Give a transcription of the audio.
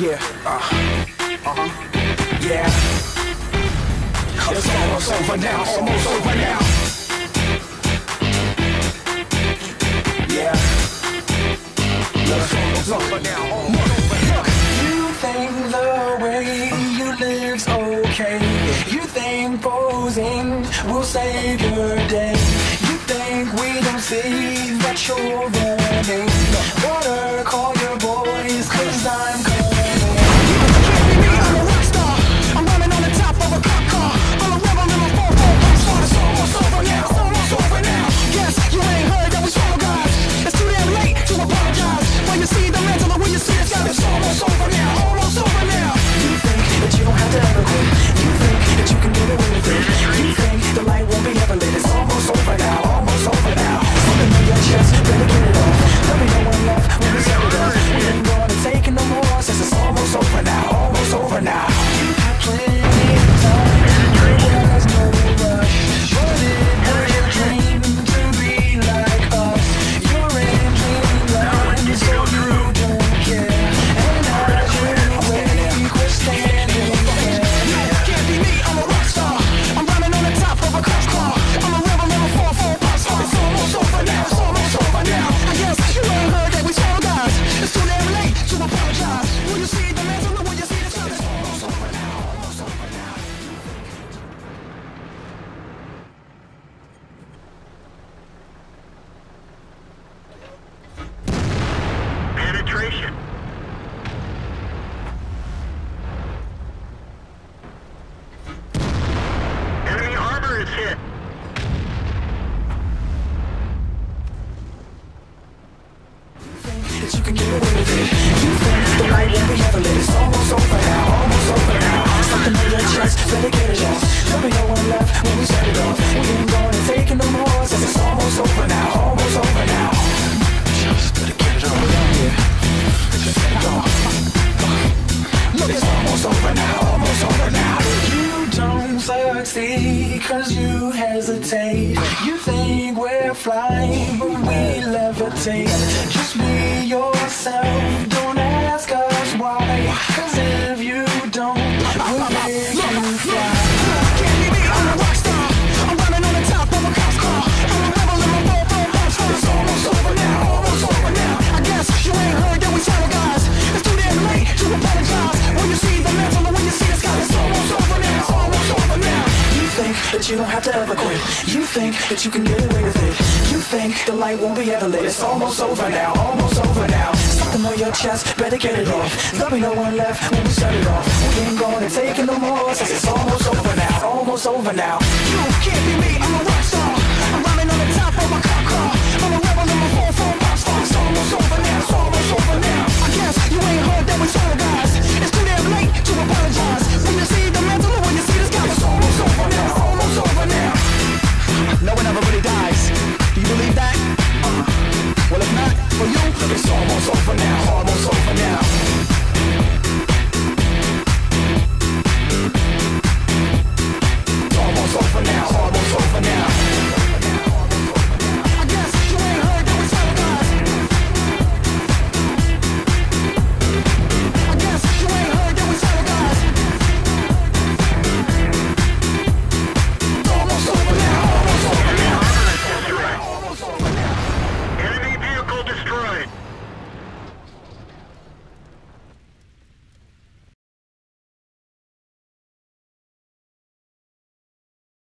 Yeah. Uh, uh-huh. Yeah. It's almost over now. Almost over now. Yeah. It's over now. Almost over now. You think the way you live's okay. You think posing will save your day. You think we don't see what you're running. hesitate. You think we're flying, but we levitate. Just be yourself. You think that you can get away with it. You think the light won't be ever lit. It's almost over now, almost over now. Something on your chest, better get it off. There'll be no one left when we shut it off. We ain't gonna take it no more It's almost over now, almost over now. You can't